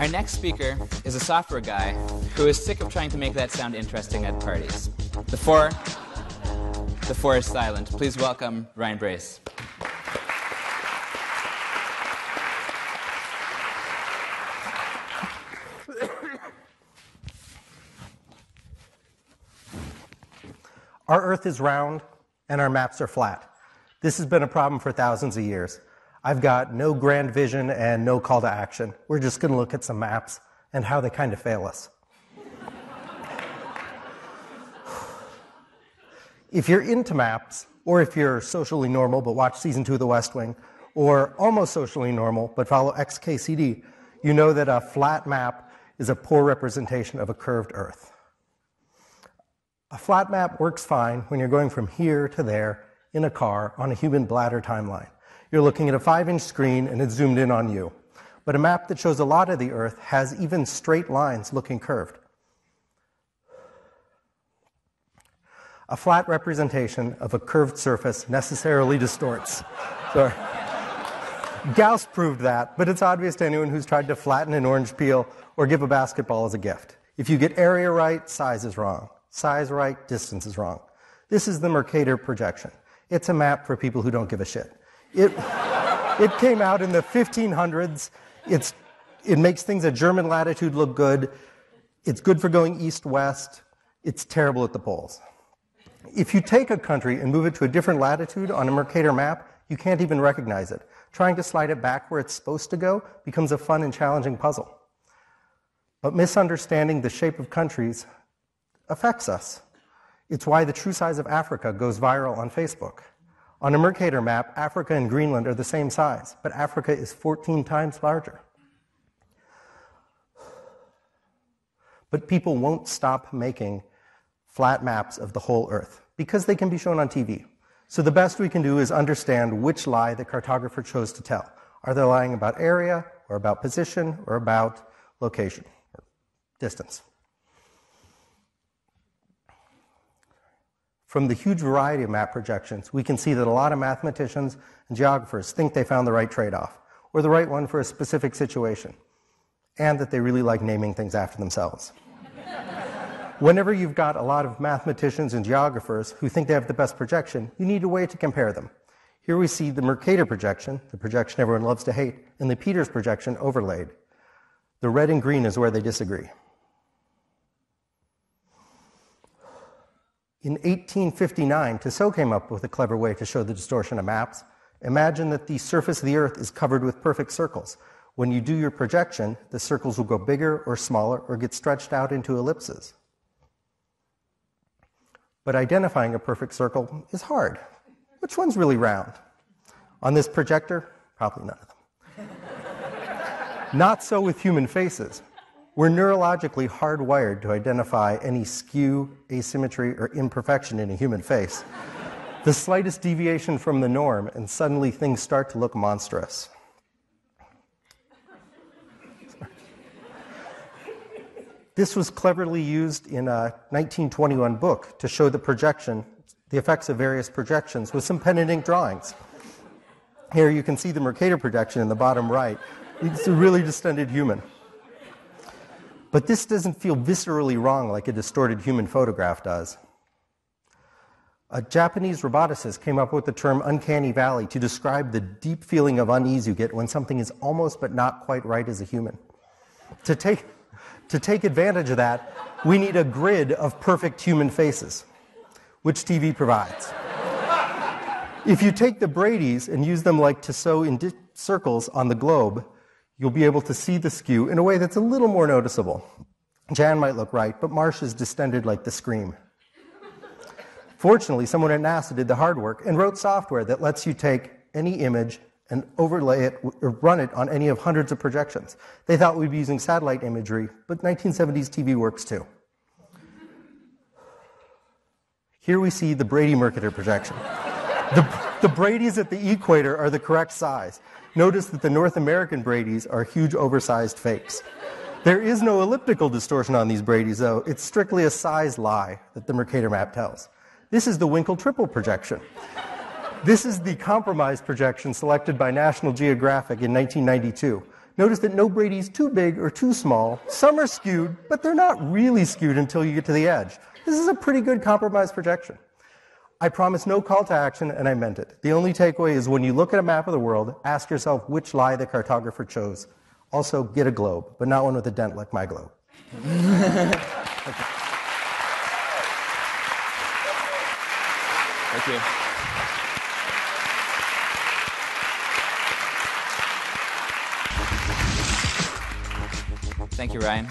Our next speaker is a software guy who is sick of trying to make that sound interesting at parties. The four, the four is silent. Please welcome Ryan Brase. Our Earth is round and our maps are flat. This has been a problem for thousands of years. I've got no grand vision and no call to action. We're just going to look at some maps and how they kind of fail us. if you're into maps, or if you're socially normal but watch season two of The West Wing, or almost socially normal but follow XKCD, you know that a flat map is a poor representation of a curved Earth. A flat map works fine when you're going from here to there in a car on a human bladder timeline. You're looking at a five inch screen and it's zoomed in on you. But a map that shows a lot of the Earth has even straight lines looking curved. A flat representation of a curved surface necessarily distorts. Sorry. Gauss proved that, but it's obvious to anyone who's tried to flatten an orange peel or give a basketball as a gift. If you get area right, size is wrong. Size right, distance is wrong. This is the Mercator projection. It's a map for people who don't give a shit. It, it came out in the 1500s. It's, it makes things at German latitude look good. It's good for going east west. It's terrible at the poles. If you take a country and move it to a different latitude on a Mercator map, you can't even recognize it. Trying to slide it back where it's supposed to go becomes a fun and challenging puzzle. But misunderstanding the shape of countries affects us. It's why the true size of Africa goes viral on Facebook. On a Mercator map, Africa and Greenland are the same size, but Africa is 14 times larger. But people won't stop making flat maps of the whole Earth because they can be shown on TV. So the best we can do is understand which lie the cartographer chose to tell. Are they lying about area, or about position, or about location, or distance? From the huge variety of map projections, we can see that a lot of mathematicians and geographers think they found the right trade off, or the right one for a specific situation, and that they really like naming things after themselves. Whenever you've got a lot of mathematicians and geographers who think they have the best projection, you need a way to compare them. Here we see the Mercator projection, the projection everyone loves to hate, and the Peters projection overlaid. The red and green is where they disagree. In 1859, Tissot came up with a clever way to show the distortion of maps. Imagine that the surface of the Earth is covered with perfect circles. When you do your projection, the circles will go bigger or smaller or get stretched out into ellipses. But identifying a perfect circle is hard. Which one's really round? On this projector, probably none of them. Not so with human faces. We're neurologically hardwired to identify any skew, asymmetry, or imperfection in a human face. the slightest deviation from the norm, and suddenly things start to look monstrous. This was cleverly used in a 1921 book to show the projection, the effects of various projections, with some pen and ink drawings. Here you can see the Mercator projection in the bottom right. It's a really distended human. But this doesn't feel viscerally wrong like a distorted human photograph does. A Japanese roboticist came up with the term uncanny valley to describe the deep feeling of unease you get when something is almost but not quite right as a human. To take, to take advantage of that, we need a grid of perfect human faces, which TV provides. if you take the Brady's and use them like Tissot indi- circles on the globe, you'll be able to see the skew in a way that's a little more noticeable. Jan might look right, but Marcia is distended like the scream. Fortunately, someone at NASA did the hard work and wrote software that lets you take any image and overlay it or run it on any of hundreds of projections. They thought we'd be using satellite imagery, but 1970s TV works too. Here we see the Brady Mercator projection. The, the Brady's at the equator are the correct size. Notice that the North American Brady's are huge oversized fakes. There is no elliptical distortion on these Brady's, though. It's strictly a size lie that the Mercator map tells. This is the Winkel tripel projection. This is the compromise projection selected by National Geographic in 1992. Notice that no Brady's too big or too small. Some are skewed, but they're not really skewed until you get to the edge. This is a pretty good compromise projection. I promised no call to action, and I meant it. The only takeaway is when you look at a map of the world, ask yourself which lie the cartographer chose. Also, get a globe, but not one with a dent like my globe. Thank you. Thank you, Ryan.